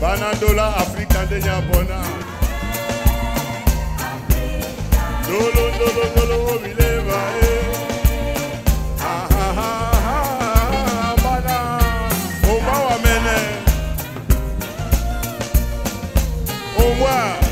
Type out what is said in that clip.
banandola afrika ndenge apona dolondolondolo o bileba e bana. Omwa wamene omwa.